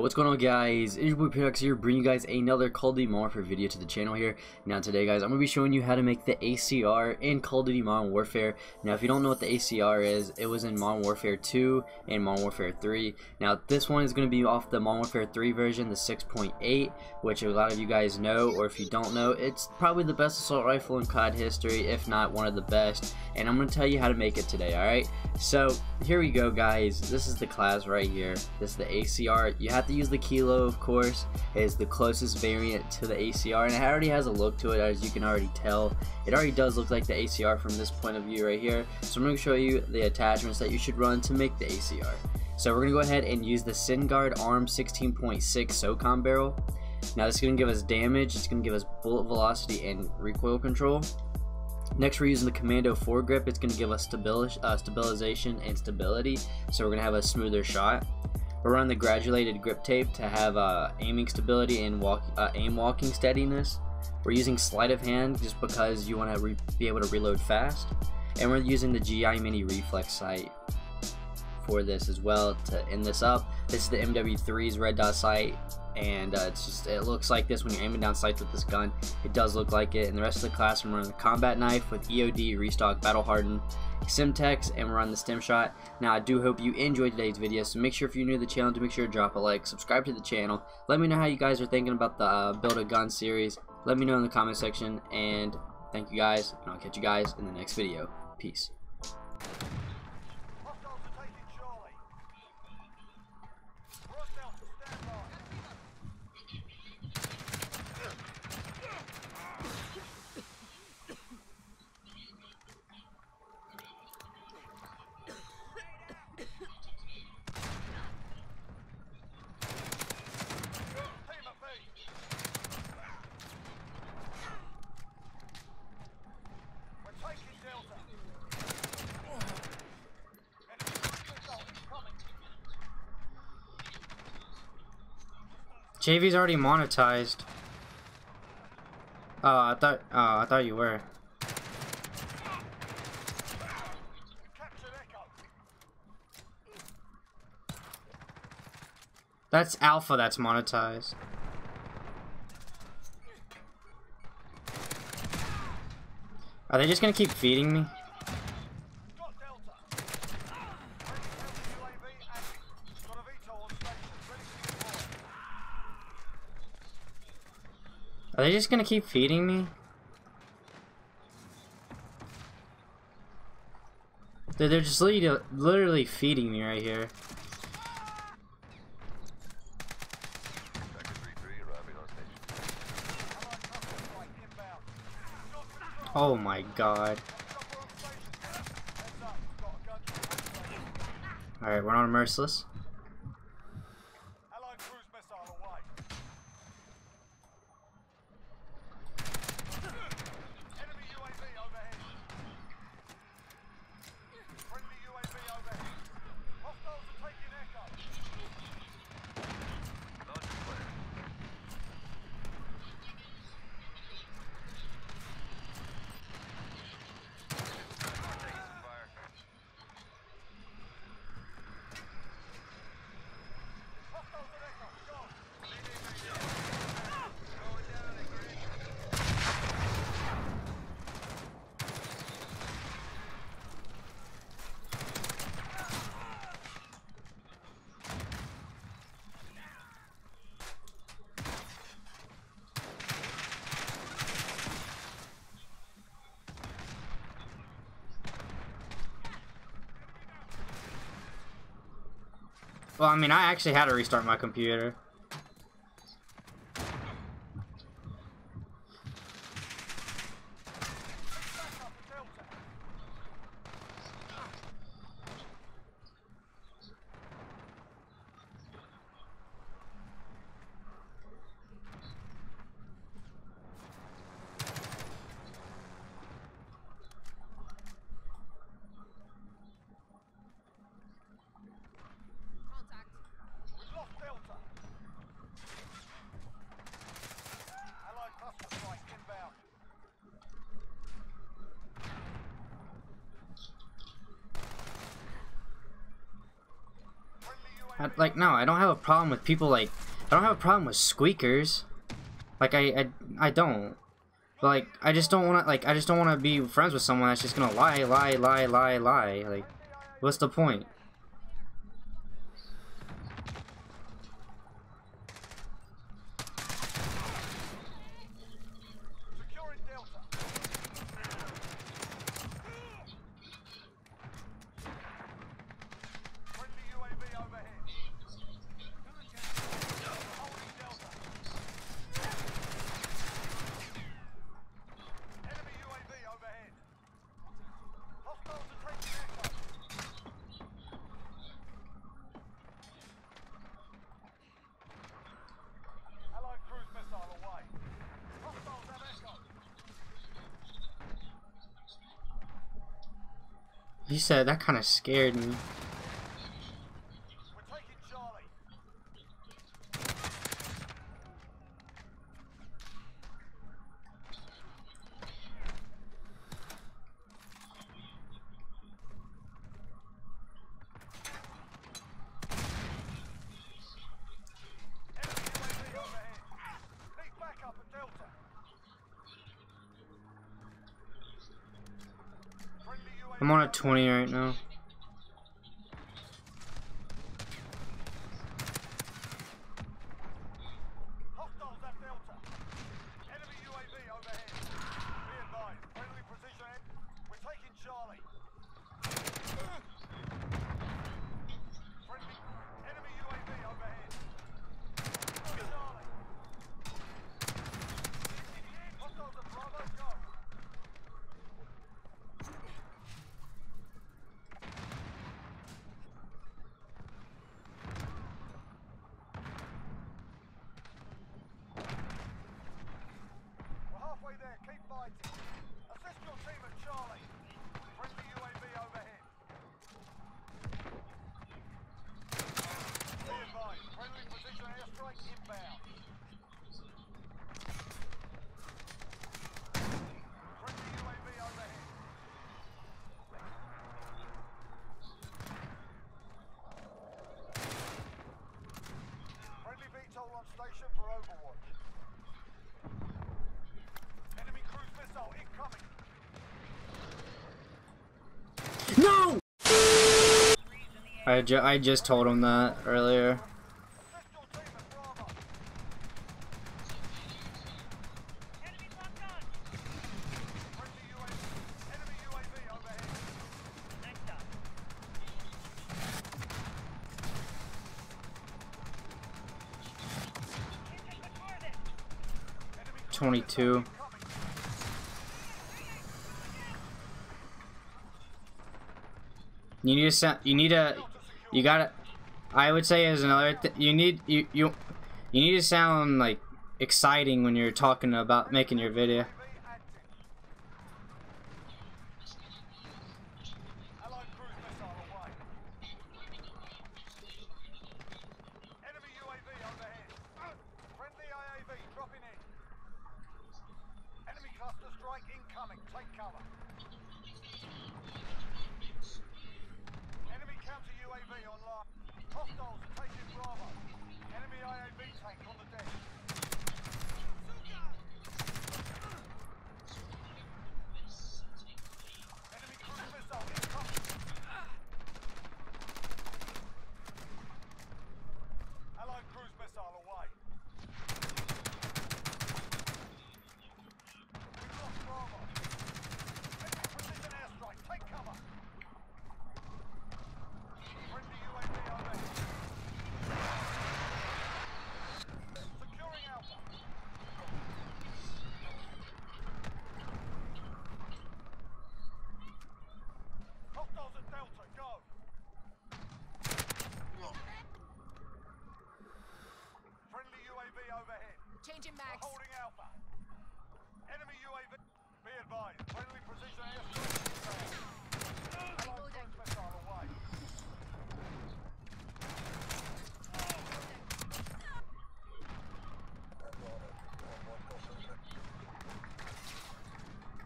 What's going on guys? It's your boy Paradox here, bringing you guys another Call of Duty Modern Warfare video to the channel here. Now today guys, I'm going to be showing you how to make the ACR in Call of Duty Modern Warfare. Now if you don't know what the ACR is, it was in Modern Warfare 2 and Modern Warfare 3. Now this one is going to be off the Modern Warfare 3 version, the 6.8, which a lot of you guys know, or if you don't know, it's probably the best assault rifle in COD history, if not one of the best. And I'm going to tell you how to make it today, alright? So here we go guys, this is the class right here. This is the ACR. You have to use the Kilo of course, is the closest variant to the ACR and it already has a look to it as you can already tell. It already does look like the ACR from this point of view right here. So I'm going to show you the attachments that you should run to make the ACR. So we're going to go ahead and use the Singuard ARM 16.6 SOCOM barrel. Now this is going to give us damage, it's going to give us bullet velocity and recoil control. Next, we're using the Commando foregrip. It's going to give us stabil uh, stabilization and stability, so we're going to have a smoother shot. We're running the graduated grip tape to have uh, aiming stability and walk, uh, aim walking steadiness. We're using sleight of hand just because you want to be able to reload fast. And we're using the GI Mini Reflex sight for this as well to end this up. This is the MW3's red dot sight and uh, it's just it looks like this when you're aiming down sights with this gun. It does look like it. And the rest of the class we're running the combat knife with EOD, restock, battle hardened, Semtex, and we're on the stim shot. Now I do hope you enjoyed today's video. So make sure if you're new to the channel to make sure to drop a like, subscribe to the channel. Let me know how you guys are thinking about the uh, build a gun series. Let me know in the comment section and thank you guys and I'll catch you guys in the next video. Peace. JV's already monetized. Oh, I thought. Oh, I thought you were. That's Alpha. That's monetized. Are they just gonna keep feeding me? Got Delta. Friendly UAV active. Got a VTOL on station. Ready to deploy. Are they just gonna keep feeding me? They're, they're just literally, literally feeding me right here. Oh my god. Alright, we're on Merciless. Allied cruise missile away. Enemy UAV overhead. Friendly UAV overhead. Hostiles are taking Echo. Hostiles at Echo. Go. Well, I mean, I actually had to restart my computer. I, like, no, I don't have a problem with people like. I don't have a problem with squeakers. Like, I, I, I don't. Like, I just don't want to. Like, I just don't want to be friends with someone that's just gonna lie, lie, lie, lie, lie. Like, what's the point? Securing Delta. Friendly UAV overhead. Holding Delta. Enemy UAV overhead. Hostiles are taking echo. Allied cruise missile away. Hostiles have echo. He said that kind of scared me. We're taking Charlie. Enemy UAV overhead. Need backup at Delta. Friendly UAV I'm on a 20 right now. Hostiles at Delta. Enemy UAV overhead. Be advised, friendly precision air. We're taking Charlie. Friendly enemy UAV overhead. Charlie. Hostiles at Bravo, go. We're halfway there. Keep fighting. Assist your team at Charlie. Friendly UAV overhead. Be advised. Friendly precision airstrike inbound. Friendly UAV overhead. Friendly VTOL on station for Overwatch. Enemy cruise missile incoming. No! I, ju I just told him that earlier. 22. You need to. You need to. You gotta. I would say as another. Th you need you you. You need to sound like exciting when you're talking about making your video. UAV active. Allied cruise missile away. Enemy UAV overhead. Friendly IAV dropping in. Enemy cluster strike incoming. Take cover. Enemy counter UAV online. Hostiles are taking Bravo. Enemy IAV tank on the deck. Enemy cruise missile incoming. Allied cruise missile away. We've lost Bravo. Enemy precision airstrike. Take cover. Friendly UAV overhead. Securing Alpha. Hostiles at Delta. Go. Friendly UAV overhead. Changing mags. Holding Alpha. Enemy UAV. Be advised. Friendly precision airstrike. inbound. Missile away.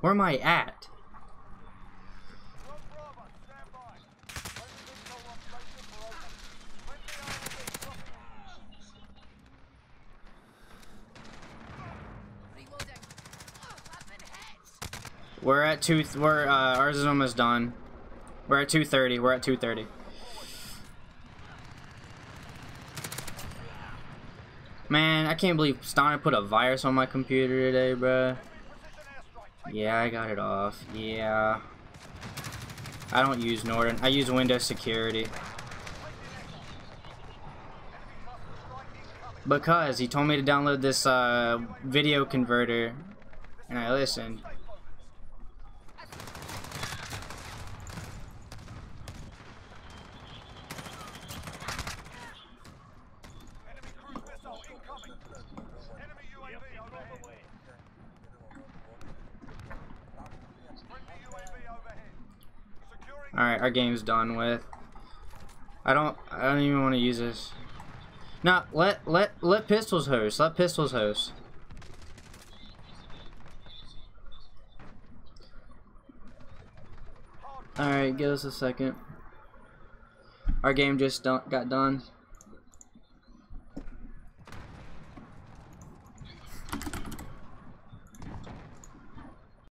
Where am I at? One Bravo, stand by. Friendly VTOL on station for open. Friendly We're at two. We're uh, ours is almost done. We're at two thirty. We're at two thirty. Man, I can't believe Steiner put a virus on my computer today, bro. Yeah, I got it off. Yeah. I don't use Norton. I use Windows Security. Because he told me to download this uh, video converter, and I listened. Enemy cruise missile incoming. Enemy UAV overhead. Friendly UAV overhead. Our game's done with. I don't I don't even want to use this. No, let let let pistols host. Let pistols host. Alright, give us a second. Our game just got done.